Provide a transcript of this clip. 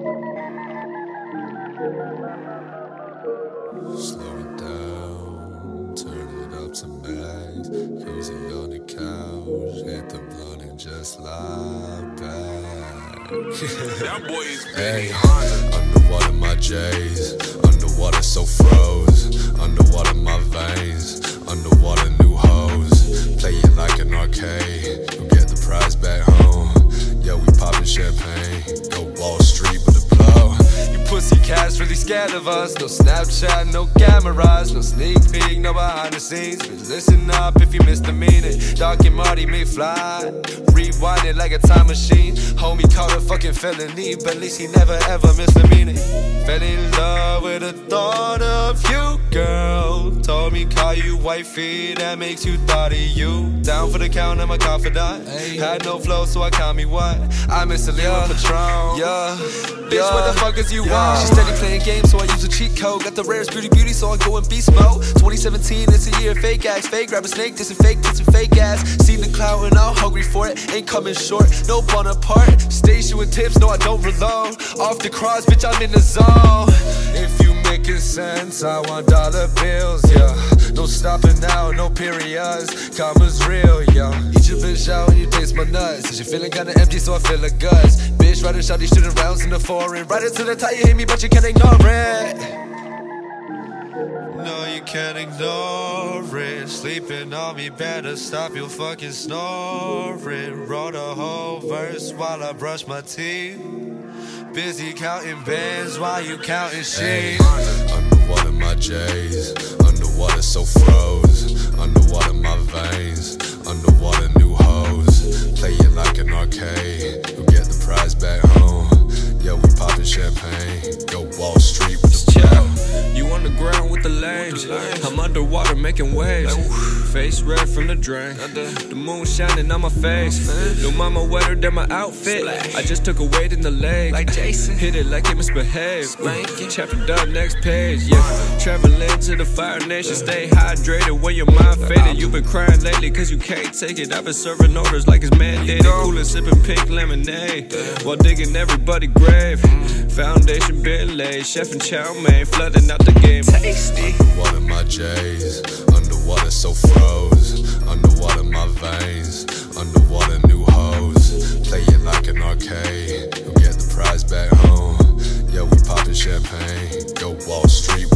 Slow it down, turn it up to max. Cozy on the couch, hit the blunt and just lie back. That boy is Hey, underwater my J's, underwater so froze, underwater my veins, underwater new hoes. Play it like an arcade, go get the prize back home. Yeah, we poppin' champagne, go Wall Street pussy cats really scared of us. No Snapchat, no cameras, no sneak peek, no behind the scenes. But listen up if you missed the meaning. Doc and Marty McFly. Rewind it like a time machine. Homie caught a fucking felony, but at least he never ever meaning. Fell in love with the thought of you, girl. Told me call you wifey, that makes you thought of you. Down for the count, I'm a confidant. Had no flow, so I call me what? I miss a little Patron. Yeah, bitch, what the fuck is you want? She steady playing games, so I use a cheat code. Got the rarest beauty beauty, so I go in beast mode. 2017, it's a year of fake acts. Fake grab a snake, this and fake, this and fake ass. Seen the cloud and I'm hungry for it. Ain't coming short, no Bonaparte. Station with tips, no, I don't reload. Off the cross, bitch, I'm in the zone. If you making sense, I want dollar bills, yeah. No stopping now, no periods. Commas real, yeah. Eat your bitch out when you taste my nuts. Says you feeling kinda empty, so I feel a guts. Bitch, riding shot, these shooting rounds in the foreign. Right into the tie, you hit me, but you can't ignore it. No, you can't ignore it. Sleeping on me, better stop your fucking snoring. Wrote a whole verse while I brush my teeth. Busy counting bands while you counting Hey, sheep. underwater my J's, underwater so froze, underwater my veins, underwater new hoes. Play it like an arcade, go get the prize back home. Yo, we poppin' champagne, go Wall Street with the blow. You on the ground with the lames. I'm underwater making waves. Face red from the drain. The moon shining on my face. Little mama wetter than my outfit. I just took a weight in the leg. Like Jason. Hit it like it misbehaved. Chapter done, next page. Yeah. Traveling to the Fire Nation. Stay hydrated when your mind faded. You've been crying lately cause you can't take it. I've been serving orders like it's mandated. Coolin' sipping pink lemonade. While digging everybody grave. Foundation been laid. Chef and Chow Mane flooding out the game. Tasty. Underwater my J's, underwater so froze, underwater my veins, underwater new hoes. Play it like an arcade, go get the prize back home. Yo, we poppin' champagne, go Wall Street